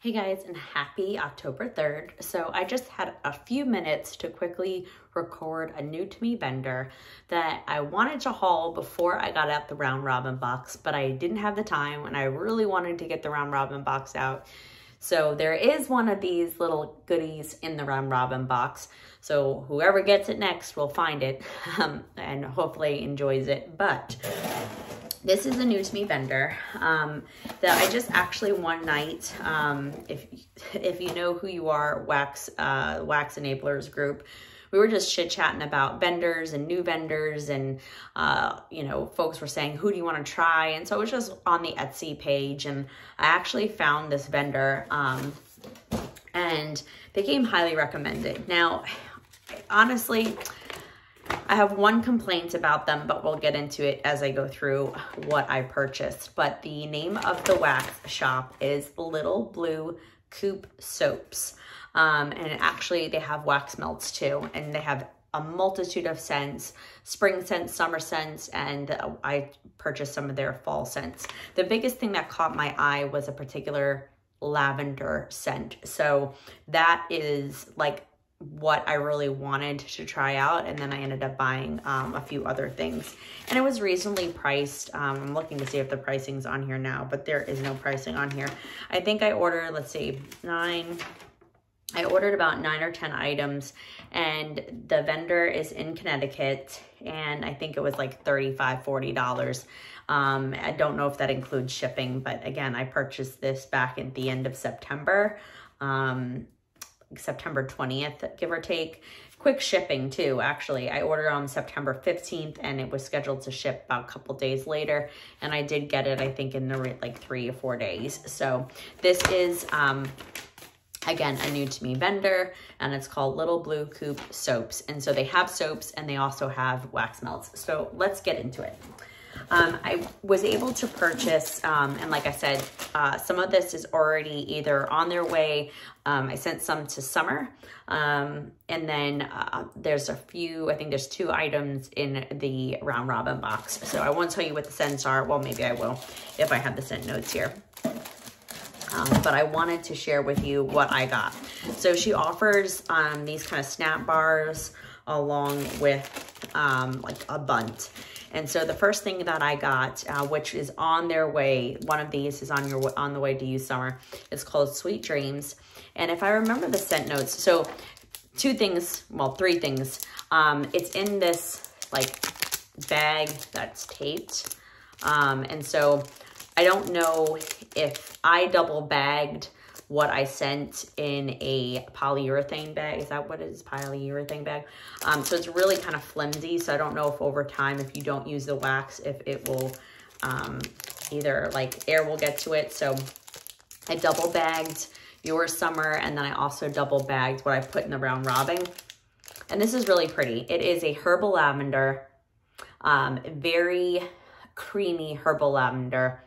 Hey guys, and happy October 3rd. So I just had a few minutes to quickly record a new to me vendor that I wanted to haul before I got out the round robin box, but I didn't have the time and I really wanted to get the round robin box out. So there is one of these little goodies in the round robin box. So whoever gets it next will find it um, and hopefully enjoys it. But this is a new to me vendor um, that I just actually one night, um, if if you know who you are, Wax uh, Wax Enablers Group, we were just chit chatting about vendors and new vendors, and uh, you know, folks were saying, "Who do you want to try?" And so it was just on the Etsy page, and I actually found this vendor, um, and they came highly recommended. Now, honestly I have one complaint about them, but we'll get into it as I go through what I purchased. But the name of the wax shop is Little Blue Coop Soaps. Um, and actually they have wax melts too. And they have a multitude of scents, spring scents, summer scents, and I purchased some of their fall scents. The biggest thing that caught my eye was a particular lavender scent. So that is like what I really wanted to try out. And then I ended up buying um, a few other things. And it was reasonably priced. Um, I'm looking to see if the pricing's on here now, but there is no pricing on here. I think I ordered, let's see, nine, I ordered about nine or 10 items and the vendor is in Connecticut and I think it was like $35, $40. Um, I don't know if that includes shipping, but again, I purchased this back at the end of September. Um, September 20th, give or take. Quick shipping too, actually. I ordered on September 15th and it was scheduled to ship about a couple days later. And I did get it, I think, in the like three or four days. So this is, um, again, a new to me vendor and it's called Little Blue Coop Soaps. And so they have soaps and they also have wax melts. So let's get into it. Um, I was able to purchase, um, and like I said, uh, some of this is already either on their way. Um, I sent some to Summer, um, and then uh, there's a few, I think there's two items in the round robin box. So I won't tell you what the scents are. Well, maybe I will if I have the scent notes here. Um, but I wanted to share with you what I got. So she offers um, these kind of snap bars along with um, like a Bundt. And so the first thing that I got, uh, which is on their way, one of these is on your on the way to you, Summer. It's called Sweet Dreams. And if I remember the scent notes, so two things, well, three things. Um, it's in this like bag that's taped. Um, and so I don't know if I double bagged what I sent in a polyurethane bag. Is that what it is? Polyurethane bag. Um, so it's really kind of flimsy. So I don't know if over time, if you don't use the wax, if it will um, either like air will get to it. So I double bagged your summer and then I also double bagged what I put in the round robin. And this is really pretty. It is a herbal lavender, um, very creamy herbal lavender.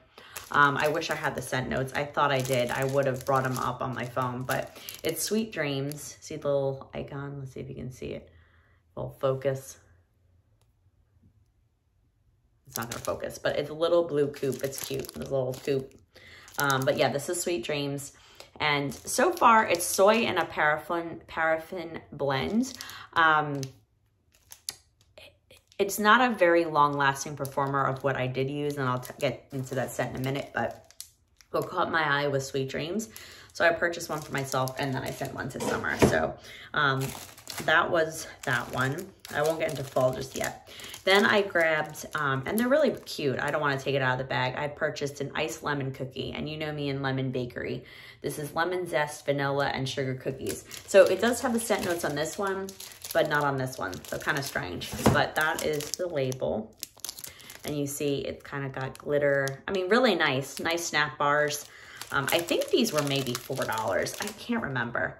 Um, I wish I had the scent notes. I thought I did. I would have brought them up on my phone, but it's Sweet Dreams. See the little icon? Let's see if you can see it. Little focus. It's not gonna focus, but it's a little blue coop. It's cute, this little coop. Um, but yeah, this is Sweet Dreams. And so far, it's soy and a paraffin paraffin blend. Um, it's not a very long lasting performer of what I did use, and I'll get into that set in a minute, but what caught my eye was Sweet Dreams. So I purchased one for myself and then I sent one to Summer. So um, that was that one. I won't get into fall just yet. Then I grabbed, um, and they're really cute. I don't want to take it out of the bag. I purchased an iced lemon cookie, and you know me in Lemon Bakery. This is lemon zest, vanilla, and sugar cookies. So it does have the scent notes on this one, but not on this one. So kind of strange. But that is the label. And you see it kind of got glitter. I mean, really nice. Nice snap bars. Um, I think these were maybe $4. I can't remember.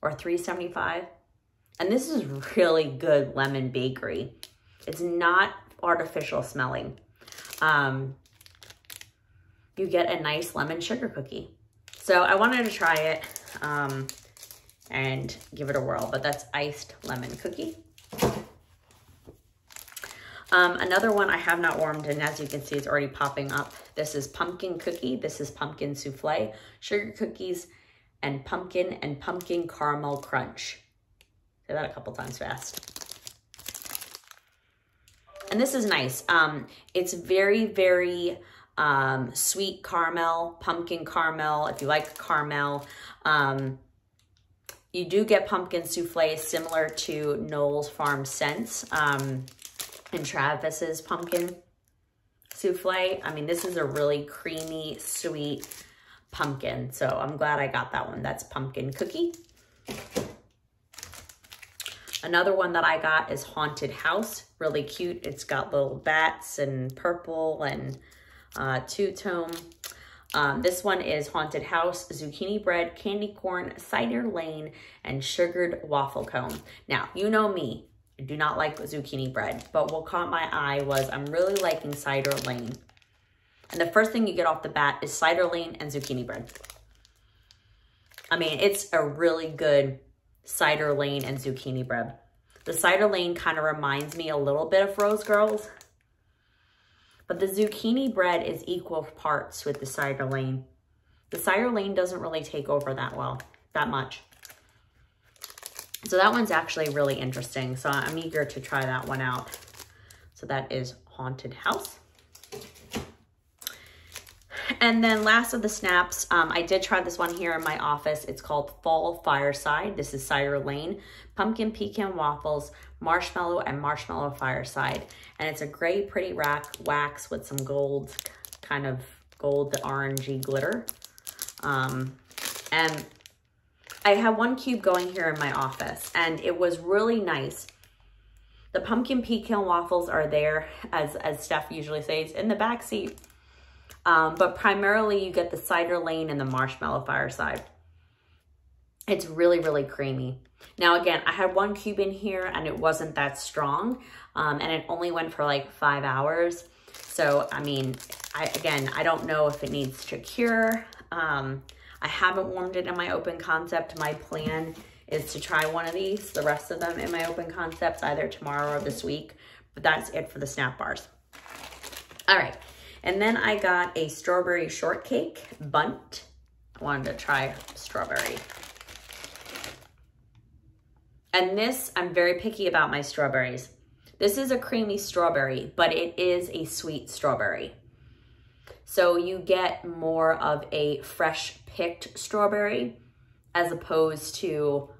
Or $3.75. And this is really good lemon bakery. It's not artificial smelling. Um, you get a nice lemon sugar cookie. So I wanted to try it. Um, and give it a whirl. But that's iced lemon cookie. Um, another one I have not warmed, and as you can see, it's already popping up. This is pumpkin cookie. This is pumpkin souffle, sugar cookies, and pumpkin and pumpkin caramel crunch. Say that a couple times fast. And this is nice. Um, it's very, very um, sweet caramel, pumpkin caramel, if you like caramel. Um, you do get pumpkin souffle similar to Noel's Farm Scents um, and Travis's pumpkin souffle. I mean, this is a really creamy, sweet pumpkin. So I'm glad I got that one. That's pumpkin cookie. Another one that I got is Haunted House. Really cute. It's got little bats and purple and uh, two-tone. Um, this one is Haunted House, Zucchini Bread, Candy Corn, Cider Lane, and Sugared Waffle Cone. Now, you know me. I do not like zucchini bread, but what caught my eye was I'm really liking Cider Lane. And the first thing you get off the bat is Cider Lane and zucchini bread. I mean, it's a really good cider lane and zucchini bread. The cider lane kind of reminds me a little bit of Rose Girls, but the zucchini bread is equal parts with the cider lane. The cider lane doesn't really take over that well, that much. So that one's actually really interesting. So I'm eager to try that one out. So that is Haunted House. And then last of the snaps, um, I did try this one here in my office. It's called Fall Fireside. This is Cider Lane. Pumpkin pecan waffles, marshmallow, and marshmallow fireside. And it's a gray, pretty rack wax with some gold, kind of gold orangey glitter. Um, and I have one cube going here in my office, and it was really nice. The pumpkin pecan waffles are there, as, as Steph usually says, in the back seat um, but primarily you get the cider lane and the marshmallow fireside. It's really, really creamy. Now, again, I had one cube in here and it wasn't that strong. Um, and it only went for like five hours. So, I mean, I, again, I don't know if it needs to cure. Um, I haven't warmed it in my open concept. My plan is to try one of these, the rest of them in my open concept, either tomorrow or this week. But that's it for the snap bars. All right, and then I got a strawberry shortcake Bundt. I wanted to try strawberry. And this, I'm very picky about my strawberries. This is a creamy strawberry, but it is a sweet strawberry. So you get more of a fresh picked strawberry as opposed to,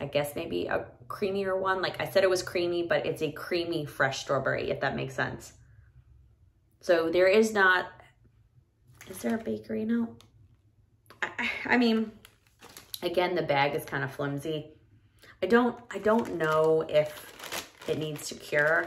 I guess maybe a creamier one. Like I said, it was creamy, but it's a creamy fresh strawberry, if that makes sense. So there is not, is there a bakery note? I, I mean, again, the bag is kind of flimsy. I don't, I don't know if it needs to cure.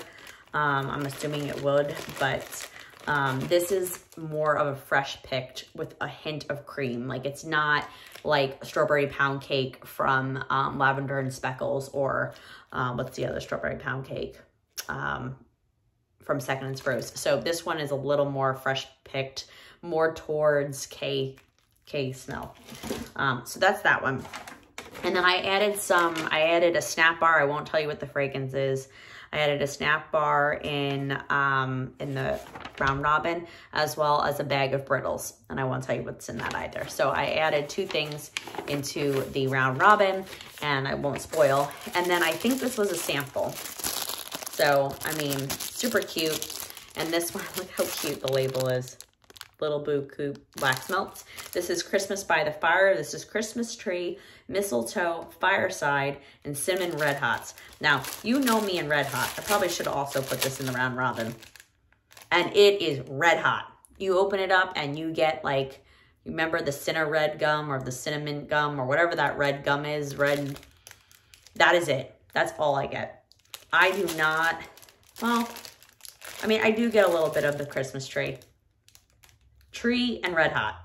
Um, I'm assuming it would, but um, this is more of a fresh picked with a hint of cream. Like it's not like strawberry pound cake from um, Lavender and Speckles or um, what's the other strawberry pound cake? Um, from Second and Spruce. So this one is a little more fresh picked, more towards K, K smell. Um, so that's that one. And then I added some, I added a snap bar. I won't tell you what the fragrance is. I added a snap bar in um, in the round robin as well as a bag of brittles. And I won't tell you what's in that either. So I added two things into the round robin and I won't spoil. And then I think this was a sample. So, I mean, super cute. And this one, look how cute the label is. Little Boo Coop Wax Melts. This is Christmas by the Fire. This is Christmas Tree, Mistletoe, Fireside, and Cinnamon Red Hots. Now, you know me and Red Hot. I probably should also put this in the round robin. And it is red hot. You open it up and you get like, remember the Cinna Red gum or the cinnamon gum or whatever that red gum is, red. That is it. That's all I get. I do not, well, I mean, I do get a little bit of the Christmas tree. Tree and Red Hot.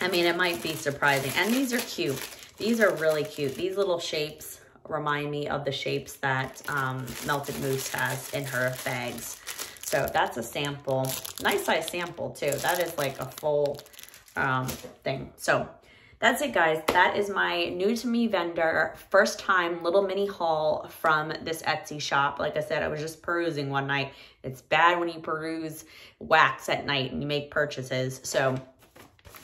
I mean, it might be surprising. And these are cute. These are really cute. These little shapes remind me of the shapes that um, Melted Moose has in her bags. So that's a sample. Nice size sample too. That is like a full um, thing. So that's it guys. That is my new to me vendor, first time little mini haul from this Etsy shop. Like I said, I was just perusing one night. It's bad when you peruse wax at night and you make purchases. So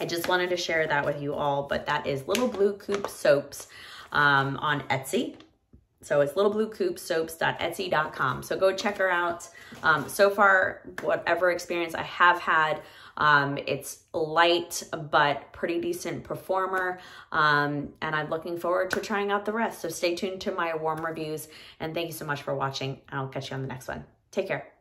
I just wanted to share that with you all, but that is Little Blue Coop Soaps um, on Etsy. So it's littlebluecoopsoaps.etsy.com. So go check her out. Um, so far, whatever experience I have had, um, it's light but pretty decent performer. Um, and I'm looking forward to trying out the rest. So stay tuned to my warm reviews. And thank you so much for watching. I'll catch you on the next one. Take care.